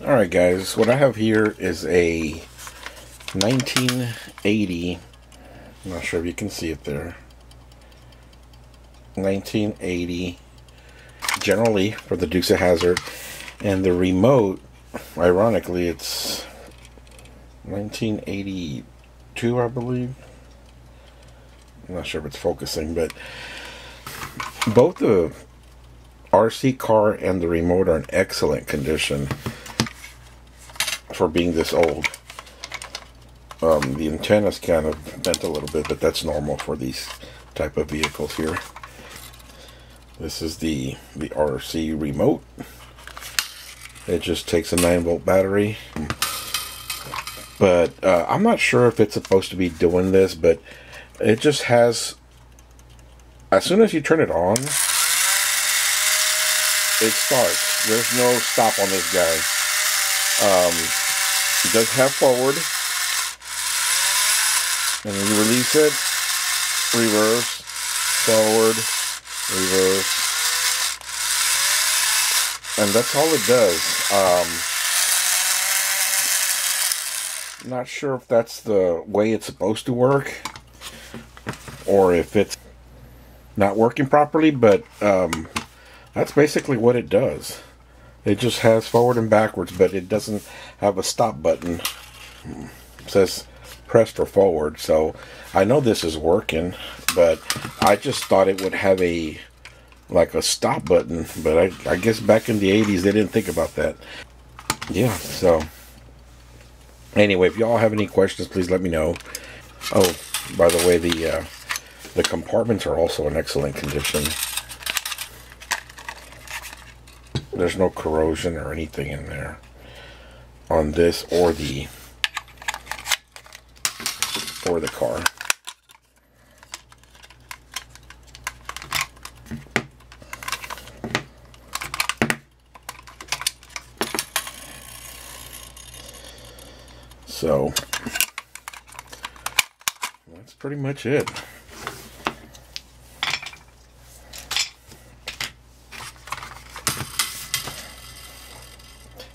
Alright guys, what I have here is a 1980, I'm not sure if you can see it there, 1980 General Lee for the Dukes of Hazzard, and the remote, ironically, it's 1982, I believe. I'm not sure if it's focusing, but both the RC car and the remote are in excellent condition for being this old. Um, the antenna's kind of bent a little bit, but that's normal for these type of vehicles here. This is the the RC remote. It just takes a 9 volt battery. But uh, I'm not sure if it's supposed to be doing this, but it just has. As soon as you turn it on, it starts. There's no stop on this guy. Um, it does have forward. And when you release it, reverse, forward, reverse. And that's all it does. Um, not sure if that's the way it's supposed to work or if it's not working properly, but um, that's basically what it does. It just has forward and backwards, but it doesn't have a stop button. It says press for forward, so I know this is working, but I just thought it would have a like a stop button, but I, I guess back in the 80s they didn't think about that. Yeah, so anyway, if y'all have any questions, please let me know. Oh, by the way, the uh, the compartments are also in excellent condition. There's no corrosion or anything in there on this or the or the car. So that's pretty much it.